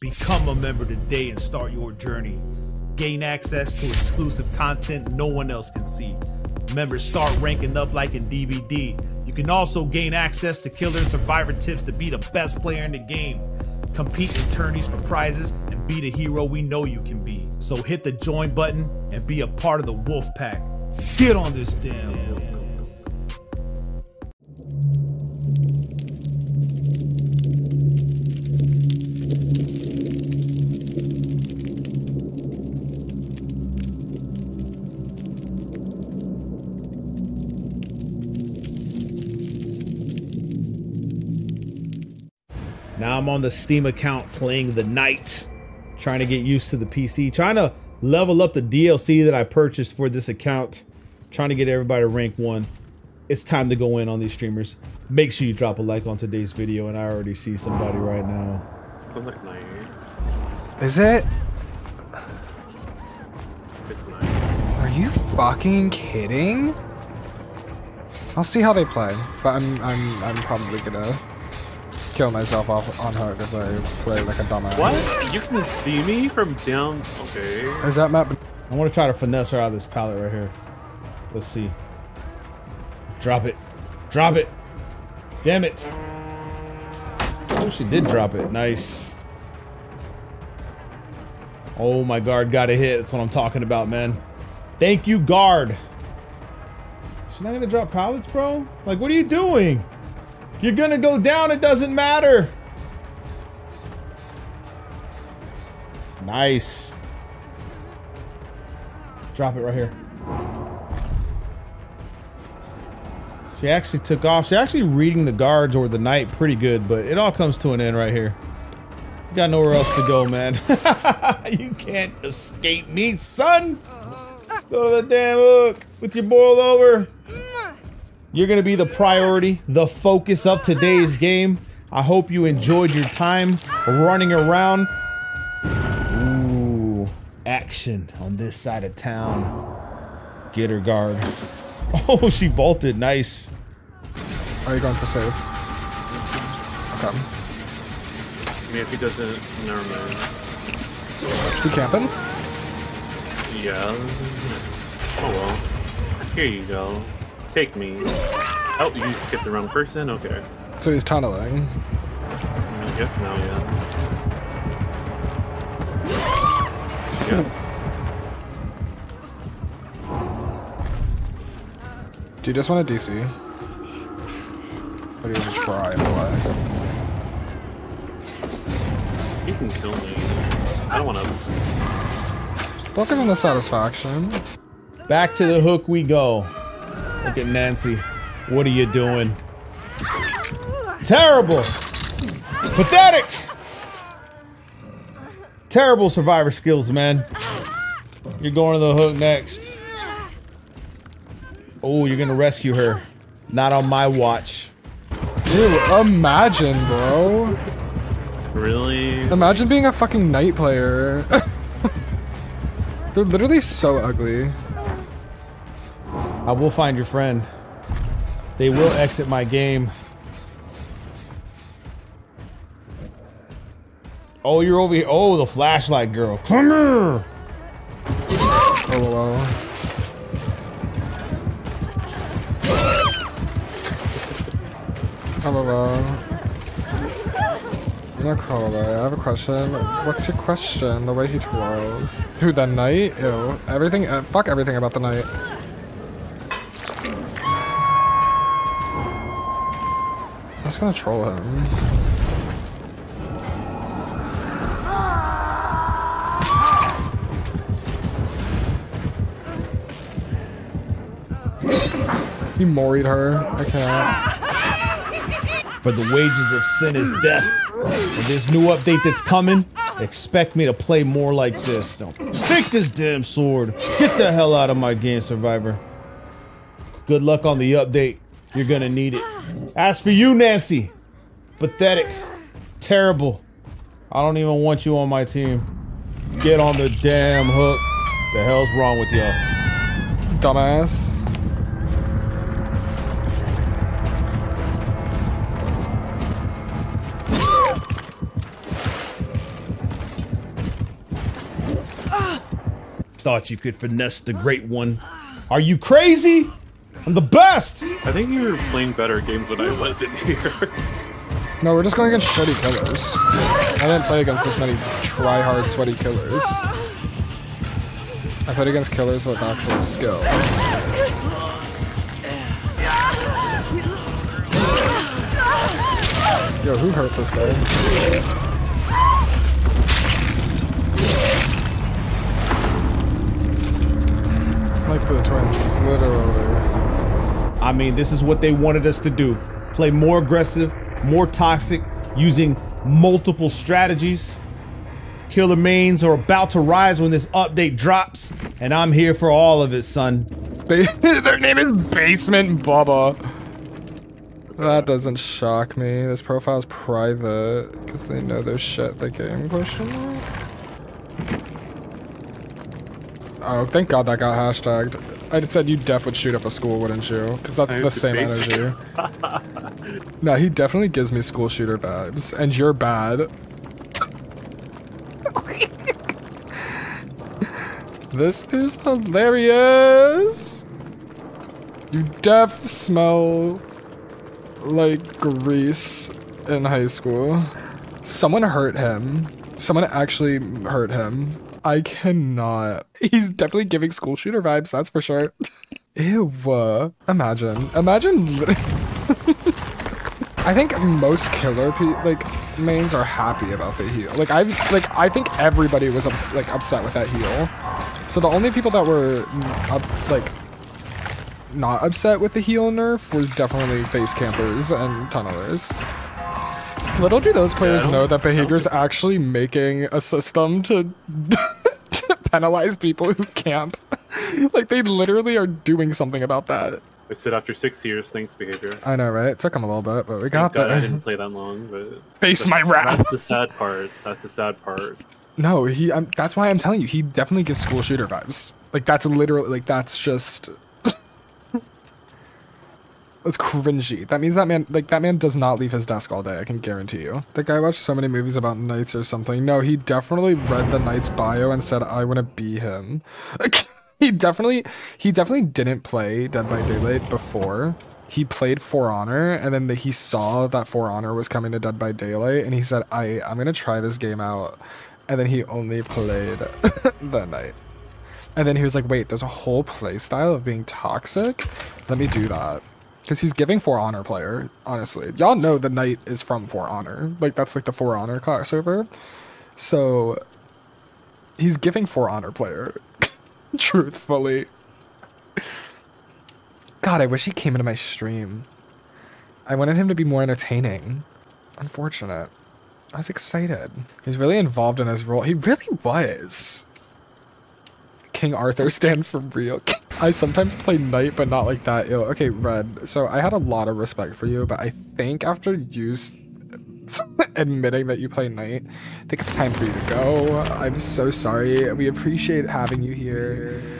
Become a member today and start your journey. Gain access to exclusive content no one else can see. Members start ranking up like in DBD. You can also gain access to killer and survivor tips to be the best player in the game. Compete in tourneys for prizes and be the hero we know you can be. So hit the join button and be a part of the Wolf Pack. Get on this damn hook. I'm on the Steam account playing the Knight, trying to get used to the PC, trying to level up the DLC that I purchased for this account, trying to get everybody to rank one. It's time to go in on these streamers. Make sure you drop a like on today's video, and I already see somebody right now. Doesn't look nice. Is it? Are you fucking kidding? I'll see how they play, but I'm I'm I'm probably gonna kill myself off on her if I play like a dumbass. What? You can see me from down. Okay. Is that map? I want to try to finesse her out of this pallet right here. Let's see. Drop it. Drop it. Damn it. Oh, she did drop it. Nice. Oh, my guard got a hit. That's what I'm talking about, man. Thank you, guard. She's not going to drop pallets, bro? Like, what are you doing? You're to go down. It doesn't matter. Nice. Drop it right here. She actually took off. She's actually reading the guards or the knight pretty good, but it all comes to an end right here. You got nowhere else to go, man. you can't escape me, son. Go to the damn hook with your boil over. You're going to be the priority, the focus of today's game. I hope you enjoyed your time running around. Ooh, action on this side of town. Get her guard. Oh, she bolted. Nice. Are you going for save? Okay. I mean, if he doesn't, never mind. Is he camping? Yeah. Oh well. Here you go. Take me. Oh, you skipped the wrong person? Okay. So he's tunneling. I guess now, yeah. Yeah. Do you just want a DC? Or do you want to try in a way? He can kill me. I don't want to. Don't give him the satisfaction. Back to the hook we go. Look at Nancy. What are you doing? Terrible. Pathetic. Terrible survivor skills, man. You're going to the hook next. Oh, you're gonna rescue her. Not on my watch. Dude, imagine, bro. Really? Imagine being a fucking knight player. They're literally so ugly. I will find your friend. They will exit my game. Oh, you're over here. Oh, the flashlight girl. Come here. Wow. Hello. Nicole, I have a question. What's your question? The way he twirls. Dude, the knight? Ew. Everything, uh, fuck everything about the knight. Gonna troll him. He moried her. I can't. For the wages of sin is death. This new update that's coming, expect me to play more like this. Don't take this damn sword. Get the hell out of my game, Survivor. Good luck on the update. You're gonna need it. As for you, Nancy, pathetic, terrible. I don't even want you on my team. Get on the damn hook. The hell's wrong with you, Dumbass. Thought you could finesse the great one. Are you crazy? I'm the best! I think you were playing better games when I wasn't here. No, we're just going against sweaty killers. I didn't play against this many try-hard, sweaty killers. I played against killers with actual skill. Yo, who hurt this guy? Like the twins, literally. I mean, this is what they wanted us to do. Play more aggressive, more toxic, using multiple strategies. Killer mains are about to rise when this update drops, and I'm here for all of it, son. Their name is Basement Bubba. That doesn't shock me. This profile's private because they know their shit the game question mark. Oh, thank God that got hashtagged. I said you def would shoot up a school, wouldn't you? Because that's I the same energy. no, he definitely gives me school shooter vibes, and you're bad. this is hilarious. You def smell like grease in high school. Someone hurt him. Someone actually hurt him. I cannot. He's definitely giving school shooter vibes, that's for sure. Ew. uh, Imagine. Imagine. I think most killer like mains are happy about the heal. Like I've like I think everybody was ups- like upset with that heal. So the only people that were up, like not upset with the heal nerf was definitely face campers and tunnelers. Little do those players don't- know that I don't Behaviour's actually making a system to, to penalize people who camp. like they literally are doing something about that. I said after six years, thanks behavior. I know, right? It took them a little bit, but we Thank got God I didn't play that long, but Face my wrath. That's the sad part. That's the sad part. No, he. I'm, that's why I'm telling you, he definitely gives school shooter vibes. Like that's literally like that's just. It's cringy. That means that man, like that man, does not leave his desk all day. I can guarantee you. The guy watched so many movies about knights or something. No, he definitely read the knight's bio and said, "I want to be him." he definitely, he definitely didn't play Dead by Daylight before. He played For Honor, and then the, he saw that For Honor was coming to Dead by Daylight, and he said, "I, I'm gonna try this game out." And then he only played the knight. And then he was like, wait, there's a whole play style of being toxic? Let me do that. Because he's giving For Honor player, honestly. Y'all know the knight is from For Honor. Like, that's like the For Honor server. So, he's giving For Honor player. Truthfully. God, I wish he came into my stream. I wanted him to be more entertaining. Unfortunate. I was excited. He's really involved in his role. He really was. King Arthur stand for real. I sometimes play knight, but not like that. Yo, okay, Red. So I had a lot of respect for you, but I think after you admitting that you play knight, I think it's time for you to go. I'm so sorry. We appreciate having you here.